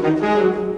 Música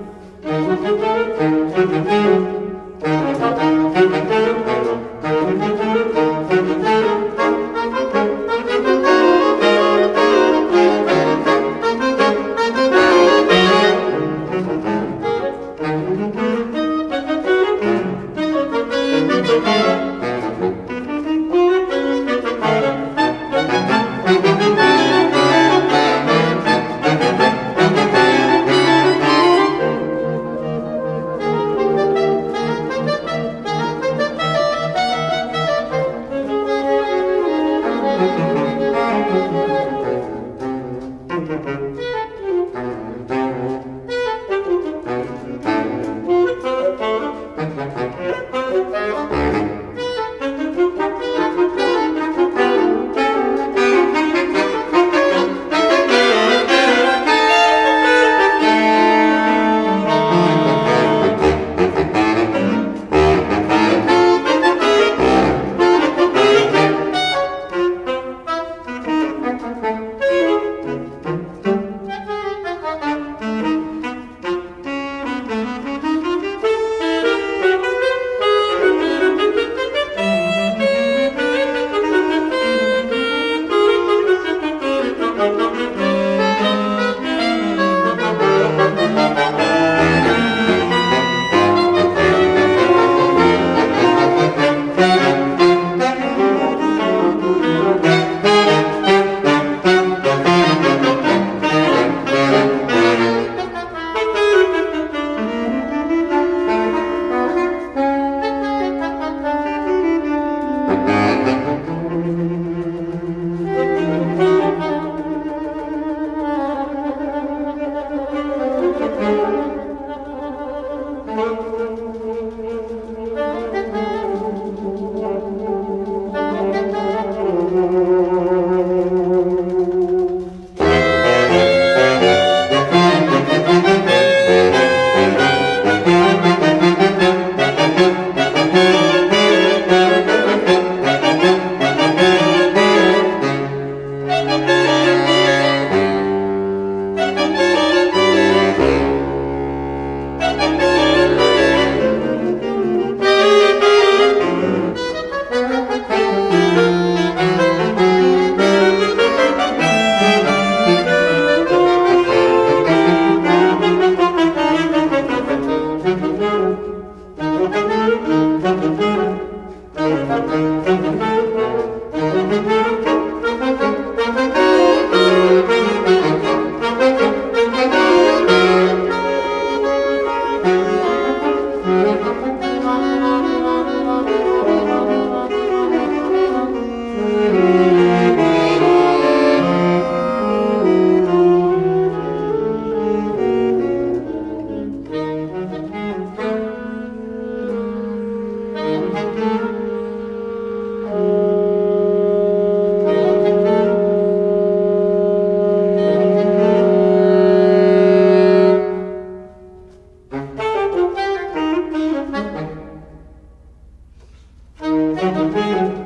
Música